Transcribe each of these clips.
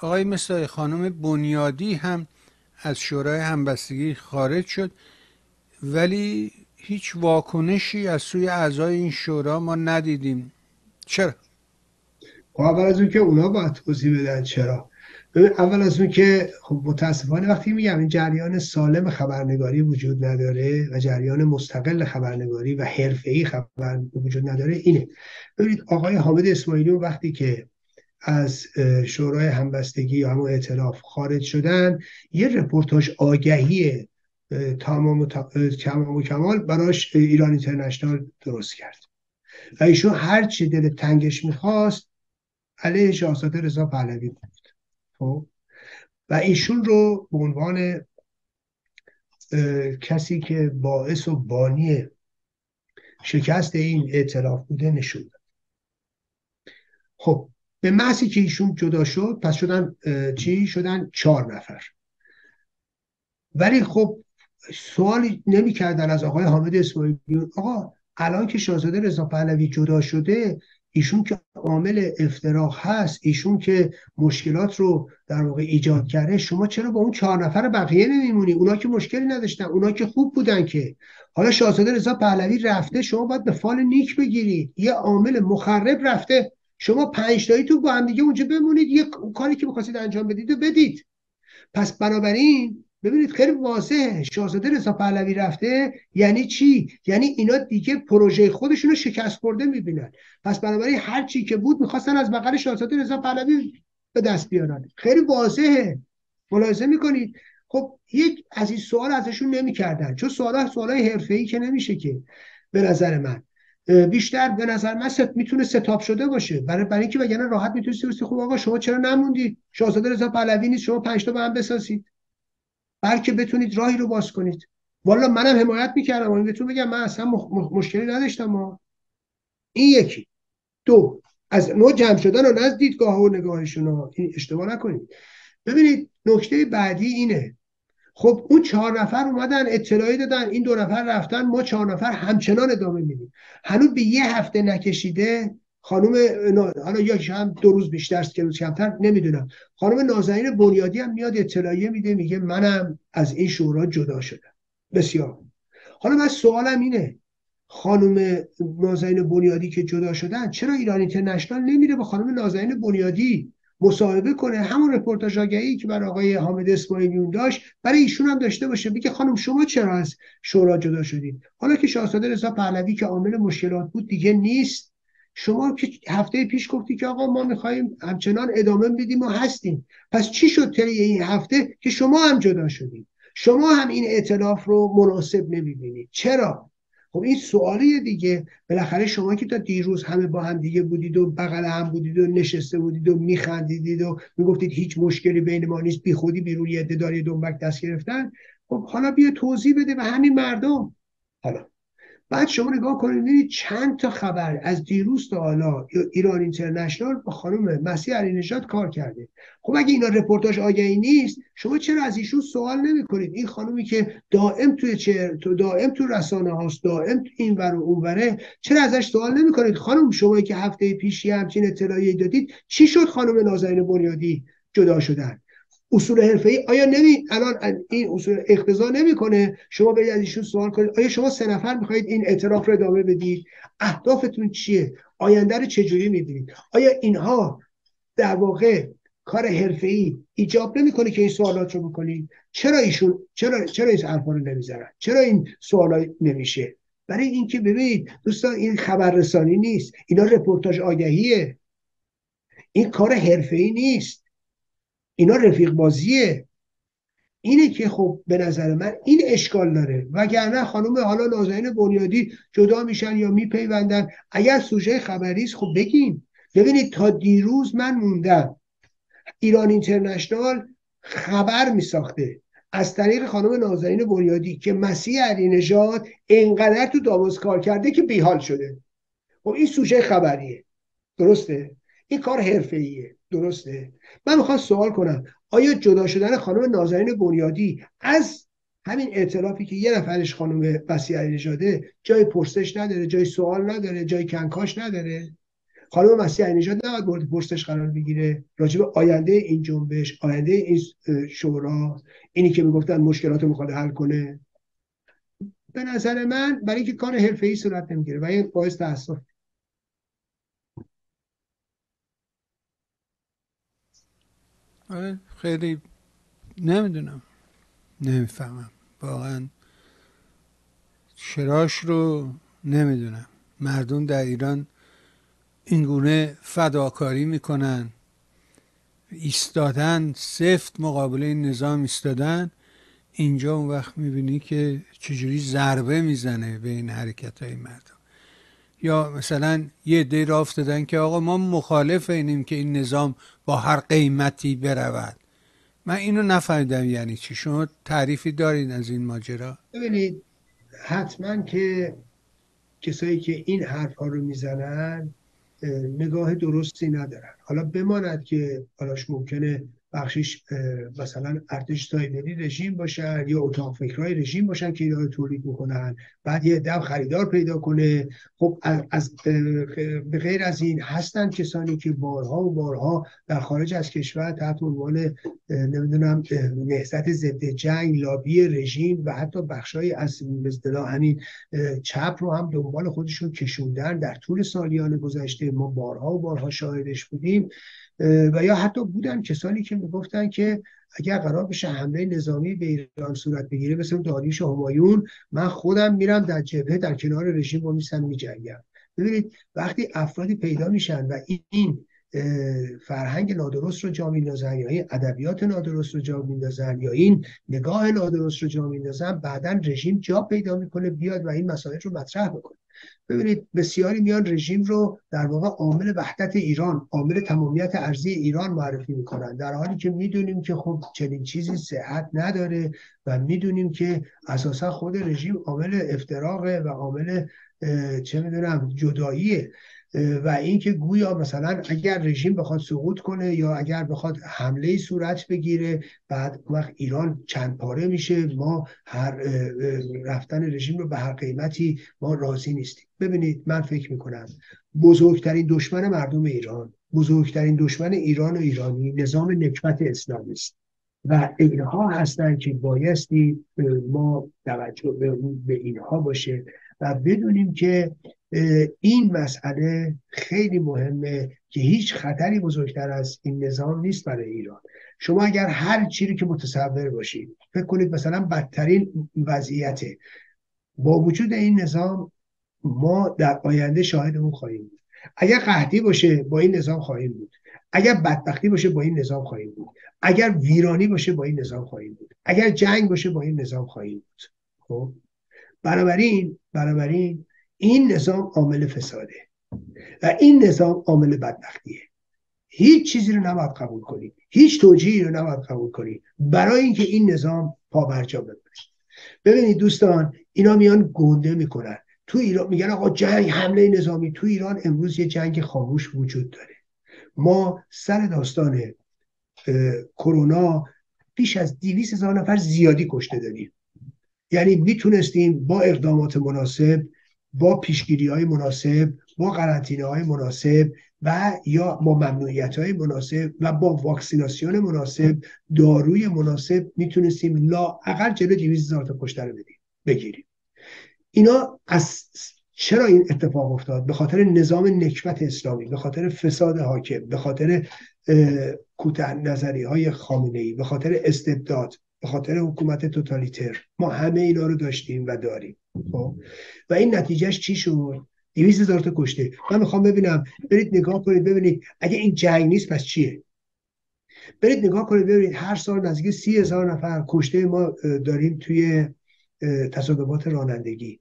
آقای مثل خانم بنیادی هم از شورای همبستگی خارج شد. ولی هیچ واکنشی از سوی اعضای این شورا ما ندیدیم. چرا؟ خب اول از اون که اونا باید توضیح بدن چرا. اول از اون که خب متاسفانه وقتی میگم این جریان سالم خبرنگاری وجود نداره و جریان مستقل خبرنگاری و حرفه‌ای خبر وجود نداره اینه. ببینید آقای حامد اسماعیلی وقتی که از شورای همبستگی یا همون اعتلاف خارج شدن یه رپورتاج آگهی تمام و کمال براش ایران اینترنشنال درست کرد. و ایشون هر چی دل تنگش می‌خواست علیه شاهزاده رضا پهلوی بود. خب؟ و ایشون رو به عنوان کسی که باعث و بانی شکست این اعتلاف بوده نشون خب به محضی که ایشون جدا شد پس شدن چی؟ شدن چهار نفر. ولی خب سوالی نمی‌کردن از آقای حامد اسماعیلی. آقا الان که شاهزاده رضا پهلوی جدا شده ایشون که عامل افتراق هست ایشون که مشکلات رو در واقع ایجاد کرده شما چرا با اون چهار نفر بقیه نمیمونی؟ اونا که مشکلی نداشتن اونا که خوب بودن که. حالا شاهزاده رضا پهلوی رفته شما باید به فال نیک بگیرید یه عامل مخرب رفته. شما پنج تو با هم دیگه اونجا بمونید یه کاری که می‌خواستید انجام بدید و بدید. پس بنابراین ببینید خیلی واضحه. شاهزاده رضا پهلوی رفته یعنی چی؟ یعنی اینا دیگه پروژه خودشون رو شکست خورده می‌بینن. پس بنابراین هر چی که بود می‌خواستن از بغل شاهزاده رضا پهلوی به دست بیارن. خیلی واضحه. ملاحظه می‌کنید؟ خب یک از این سوال ازشون نمی‌کردن. چون سوال سوالای حرفه‌ای که نمیشه که به نظر من. بیشتر به نظر من ست می‌تونه ستاپ شده باشه. برای برای اینکه وگرنه راحت می‌تونید خب آقا شما چرا نموندید؟ شاهزاده رضا پهلوی نیست شما پنج تا با هم بسازید. بلکه بتونید راهی رو باز کنید. والا منم حمایت می‌کردم. و بهتون بگم من اصلا مشکلی نداشتم ما این یکی. دو. از نوع جمع شدن و از دیدگاه و نگاهشون این اشتباه نکنید. ببینید نکته بعدی اینه. خب اون چهار نفر اومدن اطلاعی دادن این دو نفر رفتن ما چهار نفر همچنان ادامه میدیم. هنوز به یه هفته نکشیده خانم حالا یا هم دو روز بیشتر است که روز کمتر نمی‌دونم. خانم نازنین بنیادی هم میاد اطلاعیه میده میگه منم از این شورا جدا شدم. بسیار حالا من سوالم اینه خانم نازنین بنیادی که جدا شدن چرا ایران اینترنشنال نمیره با خانم نازنین بنیادی؟ مصاحبه کنه. همون رپورتاج آگهی که برای آقای حامد اسماعیلیون داشت برای ایشون هم داشته باشه. بگه خانم شما چرا از شورا جدا شدید؟ حالا که شاهزاده رضا پهلوی که عامل مشکلات بود دیگه نیست. شما که هفته پیش گفتی که آقا ما می‌خوایم همچنان ادامه بدیم و هستیم. پس چی شد طی این هفته که شما هم جدا شدید؟ شما هم این اعتلاف رو مناسب نمی‌بینید. چرا؟ خب این سوالیه دیگه. بالاخره شما که تا دیروز همه با هم دیگه بودید و بغل هم بودید و نشسته بودید و میخندیدید و می‌گفتید هیچ مشکلی بین ما نیست بی خودی بیرون یه داری دنبک دست گرفتن. خب حالا بیا توضیح بده به همین مردم. حالا بعد شما نگاه کنید ببینید چند تا خبر از دیروز تا حالا ایران اینترنشنال با خانم مسیح علی نژاد کار کرده. خب اگه اینا رپورتاج آگهی نیست شما چرا از ایشون سوال نمی کنید این خانومی که دائم توی تو دائم تو رسانه هاست دائم تو این ور و اون وره چرا ازش سوال نمی کنید خانم شما که هفته پیشی همچین اطلاعی دادید چی شد خانم نازنین بنیادی جدا شدن؟ اصول حرفه ای آیا نمی الان این اصول اقتضا نمی‌کنه شما برید از ایشون سوال کنید؟ آیا شما سه نفر می‌خواهید این اعتراف رو ادامه بدید؟ اهدافتون چیه؟ آینده رو چجوری می‌بینید؟ آیا اینها در واقع کار حرفه ای ایجاب نمی‌کنه که این سوالات رو بکنید؟ چرا ایشون چرا چرا این حرفا رو نمی‌ذارن چرا این سوالا نمیشه؟ برای اینکه ببینید دوستان این خبررسانی نیست. اینا رپورتاج آگهیه. این کار حرفه ای نیست. اینا رفیق بازیه. اینه که خب به نظر من این اشکال داره. وگرنه خانم حالا نازنین بنیادی جدا میشن یا میپیوندن. اگر سوژه خبری است خب بگیم. ببینید تا دیروز من موندم. ایران اینترنشنال خبر میساخته. از طریق خانم نازنین بنیادی که مسیح علی نژاد انقدر تو داموز کار کرده که بیحال شده. خب این سوژه خبریه. درسته؟ این کار حرفه‌ایه. درسته؟ من می‌خوام سوال کنم. آیا جدا شدن خانم نازنین بنیادی از همین اعترافی که یه نفرش خانم بسی نژاده جای پرسش نداره جای سوال نداره جای کنکاش نداره؟ خانم مسیح نژاد نباید مورد پرسش قرار بگیره. راجب آینده این جنبش آینده این شورا اینی که می‌گفتن مشکلات رو می‌خواد حل کنه. به نظر من برای اینکه کار ای صورت نمی‌گیره و این باعث تاسف آره خیلی نمی‌دونم. نمی‌فهمم. واقعا شراش رو نمی‌دونم. مردم در ایران اینگونه فداکاری می‌کنن ایستادن سفت مقابل این نظام ایستادن. اینجا اون وقت می‌بینی که چجوری ضربه می‌زنه به این حرکت های مردم. یا مثلا یه دی را افتادن که آقا ما مخالف اینیم که این نظام با هر قیمتی برود. من اینو نفهمیدم یعنی چی. شما تعریفی دارین از این ماجرا؟ ببینید حتما که کسایی که این حرف ها رو می‌زنن نگاه درستی ندارن. حالا بماند که حالاش ممکنه بخشش مثلا ارتش تایبری رژیم باشن یا اتاق فکرهای رژیم باشن که اینا تولید می‌کنن بعد یه دم خریدار پیدا کنه. خب از به غیر از این هستن کسانی که بارها و بارها در خارج از کشور تحت عنوان نمی‌دونم نهضت ضد جنگ لابی رژیم و حتی بخشهایی از اصطلاح همین چپ رو هم دنبال خودشون کشوندن در طول سالیان گذشته. ما بارها و بارها شاهدش بودیم. و یا حتی بودن کسانی که می‌گفتن که اگر قرار بشه حمله نظامی به ایران صورت بگیره مثل داریوش همایون من خودم میرم در جبهه در کنار رژیم با میسن میجنگم. ببینید وقتی افرادی پیدا میشن و این فرهنگ نادرست رو جا میندازن یا این ادبیات نادرست رو جا میندازن یا این نگاه نادرست رو جا میندازن بعدا رژیم جا پیدا می‌کنه بیاد و این مسائل رو مطرح بکنه. ببینید بسیاری میان رژیم رو در واقع عامل وحدت ایران عامل تمامیت ارزی ایران معرفی می‌کنن. در حالی که می‌دونیم که خب چنین چیزی صحت نداره و می‌دونیم که اساسا خود رژیم عامل افتراقه و عامل چه می‌دونم جداییه. و اینکه گویا مثلا اگر رژیم بخواد سقوط کنه یا اگر بخواد حمله صورت بگیره بعد وقت ایران چند پاره میشه. ما هر رفتن رژیم رو به هر قیمتی ما راضی نیستیم. ببینید من فکر می‌کنم بزرگترین دشمن مردم ایران بزرگترین دشمن ایران و ایرانی نظام نکبت اسلامی است. و اینها هستند که بایستی ما توجه به اینها باشه و بدونیم که این مسئله خیلی مهمه که هیچ خطری بزرگتر از این نظام نیست برای ایران. شما اگر هر چیزی که متصور باشید فکر کنید مثلا بدترین وضعیته با وجود این نظام ما در آینده شاهد اون خواهیم بود. اگر قحطی باشه با این نظام خواهیم بود. اگر بدبختی باشه با این نظام خواهیم بود. اگر ویرانی باشه با این نظام خواهیم بود. اگر جنگ باشه با این نظام خواهیم بود. خب؟ بنابراین بنابراین این نظام عامل فساده و این نظام عامل بدبختیه. هیچ چیزی رو نباید قبول کنید هیچ توجیهی رو نباید قبول کنید برای اینکه این نظام پا برجا بمونه ببینید دوستان اینا میان گنده می‌کنن. تو ایران میگن آقا جنگ حمله نظامی. تو ایران امروز یه جنگ خاموش وجود داره. ما سر داستان کرونا بیش از دیویس هزار نفر زیادی کشته داریم یعنی می‌تونستیم با اقدامات مناسب با پیشگیری های مناسب با قرنطینه های مناسب و یا با ممنوعیت های مناسب و با واکسیناسیون مناسب داروی مناسب می‌تونستیم لا اقل جلو 200 هزار تا کشته رو بدیم بگیریم. اینا از چرا این اتفاق افتاد؟ به خاطر نظام نکبت اسلامی به خاطر فساد حاکم به خاطر کوتاه نظری های خامنه ای به خاطر استبداد. به خاطر حکومت توتالیتر. ما همه اینا رو داشتیم و داریم. خب؟ و این نتیجهش چی شد؟ 200 هزار تا کشته. من می‌خوام ببینم. برید نگاه کنید ببینید. اگه این جنگ نیست پس چیه؟ برید نگاه کنید ببینید. هر سال نزدیک سی هزار نفر کشته ما داریم توی تصادفات رانندگی.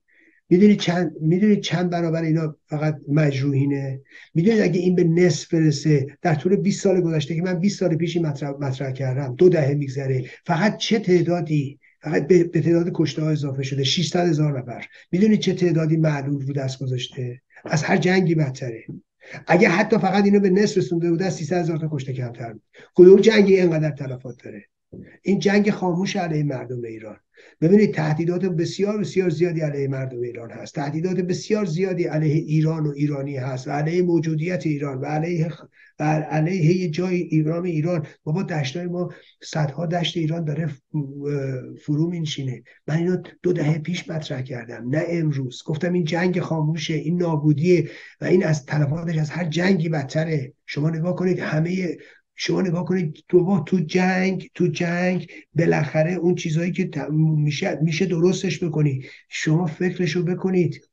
می‌دونید چند می‌دونید چند برابر اینا فقط مجروحینه؟ می‌دونید اگه این به نصف برسه در طول 20 سال گذشته که من 20 سال پیشی مطرح, مطرح کردم دو دهه میگذره. فقط چه تعدادی؟ فقط به, تعداد کشته ها اضافه شده. 600 هزار نفر. می‌دونید چه تعدادی معلول رو دست گذاشته؟ از هر جنگی بدتره. اگه حتی فقط اینو به نصف رسونده بوده 300 هزار تا کشته کمتر بود. کدوم جنگی اینقدر تلفات داره؟ این جنگ خاموش علیه مردم ایران. ببینید تهدیدات بسیار بسیار زیادی علیه مردم ایران هست. تهدیدات بسیار زیادی علیه ایران و ایرانی هست و علیه موجودیت ایران و علیه و علیه یه جای ایران ایران. بابا دشتای ما صدها دشت ایران داره فرو مینشینه. من اینو دو دهه پیش مطرح کردم. نه امروز. گفتم این جنگ خاموشه این نابودیه و این از تلفاتش از هر جنگی بدتره. شما نگاه کنید همه شما نگاه کنید تو تو جنگ تو جنگ بالاخره اون چیزهایی که میشه میشه درستش بکنی. شما فکرشو بکنید.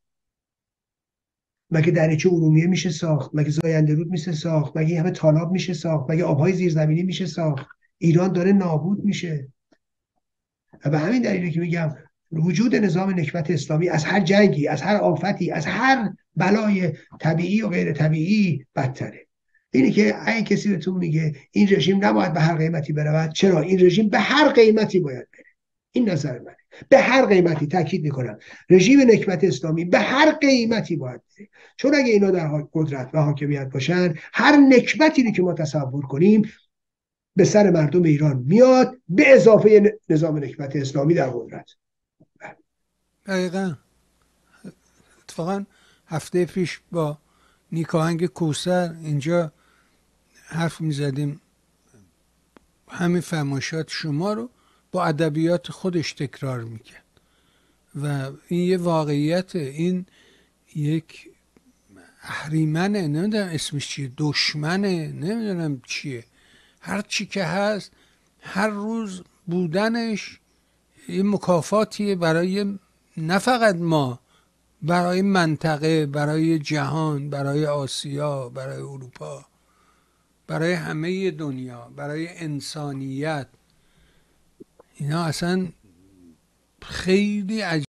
مگه دریچه ارومیه میشه ساخت؟ مگه زاینده رود میشه ساخت؟ مگه همه تالاب میشه ساخت؟ مگه آبهای زیرزمینی میشه ساخت؟ ایران داره نابود میشه. و به همین دلیلی که میگم وجود نظام نکبت اسلامی از هر جنگی از هر آفتی از هر بلای طبیعی و غیر طبیعی بدتره. اینه که اگه کسی بهتون میگه این رژیم نباید به هر قیمتی برود چرا؟ این رژیم به هر قیمتی باید بره. این نظر منه. به هر قیمتی تاکید می‌کنم. رژیم نکبت اسلامی به هر قیمتی باید بره. چون اگه اینا در قدرت و حاکمیت باشن هر نکبتی رو که ما تصور کنیم به سر مردم ایران میاد به اضافه نظام نکبت اسلامی در قدرت. دقیقا. اتفاقا هفته پیش با نیکاهنگ کوسر اینجا حرف می‌زدیم. همین فرمایشات شما رو با ادبیات خودش تکرار می‌کرد. و این یه واقعیت این یک اهریمنه نمی‌دونم اسمش چیه دشمنه نمی‌دونم چیه. هر چی که هست هر روز بودنش یه مکافاتیه برای نه فقط ما برای منطقه برای جهان برای آسیا برای اروپا. برای همه دنیا برای انسانیت. اینا اصلا خیلی عجیب